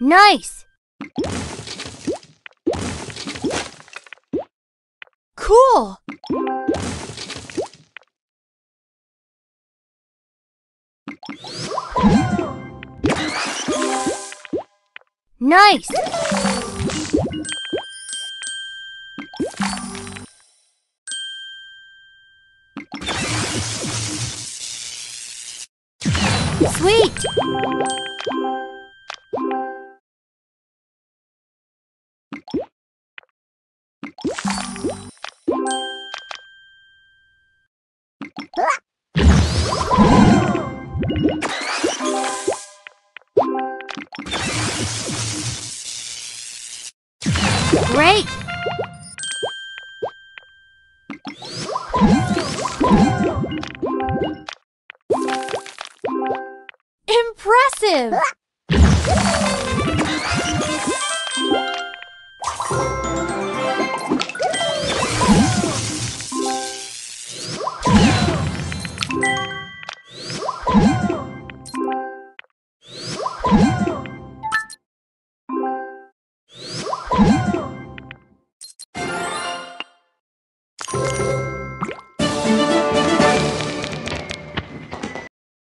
Nice! Cool! Nice! Sweet! Great! impressive!